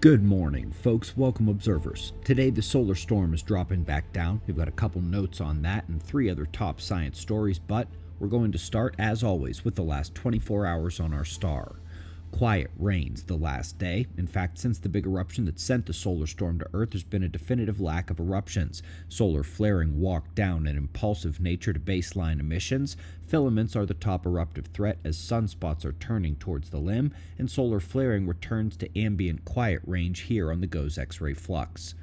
Good morning, folks. Welcome, observers. Today, the solar storm is dropping back down. We've got a couple notes on that and three other top science stories, but we're going to start, as always, with the last 24 hours on our star. Quiet reigns the last day. In fact, since the big eruption that sent the solar storm to Earth, there's been a definitive lack of eruptions. Solar flaring walked down an impulsive nature to baseline emissions. Filaments are the top eruptive threat as sunspots are turning towards the limb, and solar flaring returns to ambient quiet range here on the GOES X-ray flux.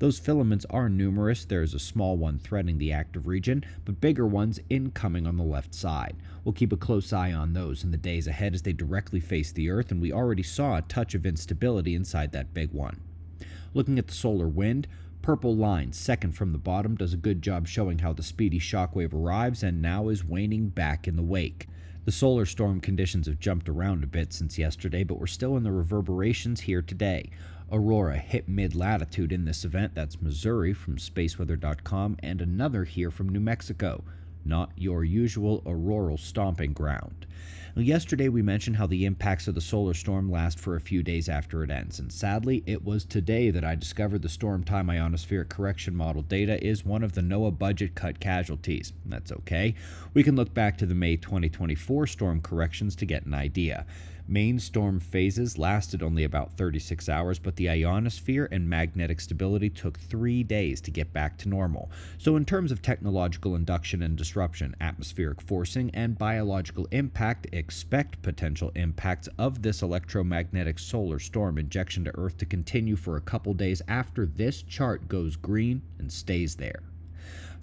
Those filaments are numerous. There is a small one threading the active region, but bigger ones incoming on the left side. We'll keep a close eye on those in the days ahead as they directly face the Earth, and we already saw a touch of instability inside that big one. Looking at the solar wind, purple line, second from the bottom, does a good job showing how the speedy shockwave arrives and now is waning back in the wake. The solar storm conditions have jumped around a bit since yesterday, but we're still in the reverberations here today. Aurora hit mid latitude in this event, that's Missouri from spaceweather.com, and another here from New Mexico, not your usual auroral stomping ground. Yesterday we mentioned how the impacts of the solar storm last for a few days after it ends, and sadly, it was today that I discovered the storm time ionospheric correction model data is one of the NOAA budget cut casualties. That's okay. We can look back to the May 2024 storm corrections to get an idea. Main storm phases lasted only about 36 hours, but the ionosphere and magnetic stability took three days to get back to normal. So, in terms of technological induction and disruption, atmospheric forcing, and biological impact, expect potential impacts of this electromagnetic solar storm injection to Earth to continue for a couple days after this chart goes green and stays there.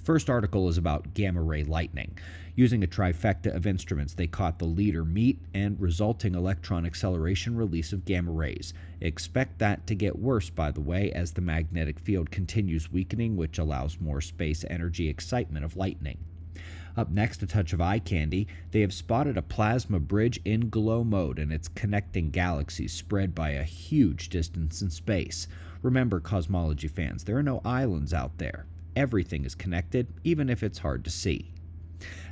First article is about gamma ray lightning. Using a trifecta of instruments, they caught the leader meet and resulting electron acceleration release of gamma rays. Expect that to get worse, by the way, as the magnetic field continues weakening, which allows more space energy excitement of lightning. Up next, a touch of eye candy, they have spotted a plasma bridge in glow mode and it's connecting galaxies spread by a huge distance in space. Remember, cosmology fans, there are no islands out there. Everything is connected, even if it's hard to see.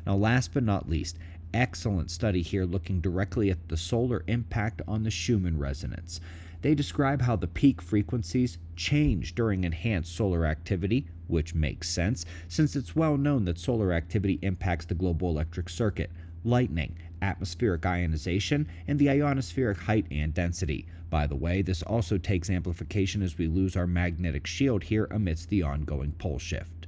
Now, last but not least, excellent study here looking directly at the solar impact on the Schumann resonance. They describe how the peak frequencies change during enhanced solar activity, which makes sense since it's well known that solar activity impacts the global electric circuit, lightning, atmospheric ionization, and the ionospheric height and density. By the way, this also takes amplification as we lose our magnetic shield here amidst the ongoing pole shift.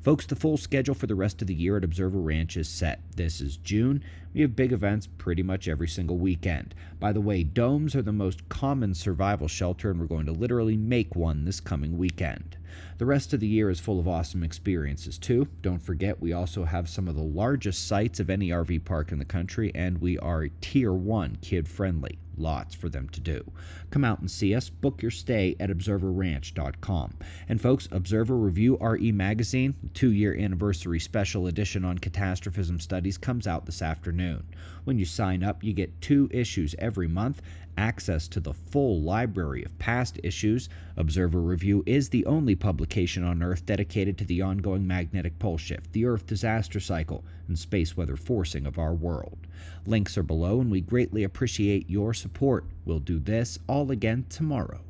Folks, the full schedule for the rest of the year at Observer Ranch is set. This is June. We have big events pretty much every single weekend. By the way, domes are the most common survival shelter, and we're going to literally make one this coming weekend. The rest of the year is full of awesome experiences, too. Don't forget, we also have some of the largest sites of any RV park in the country, and we are Tier 1 kid friendly. Lots for them to do. Come out and see us. Book your stay at observerranch.com. And folks, Observer Review RE Magazine, two year anniversary special edition on catastrophism studies, comes out this afternoon. When you sign up, you get two issues every month access to the full library of past issues, Observer Review is the only publication on Earth dedicated to the ongoing magnetic pole shift, the Earth disaster cycle, and space weather forcing of our world. Links are below, and we greatly appreciate your support. We'll do this all again tomorrow.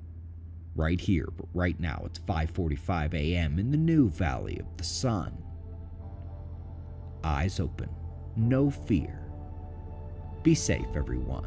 Right here, but right now it's 5:45 a.m. in the new Valley of the Sun. Eyes open, no fear. Be safe, everyone.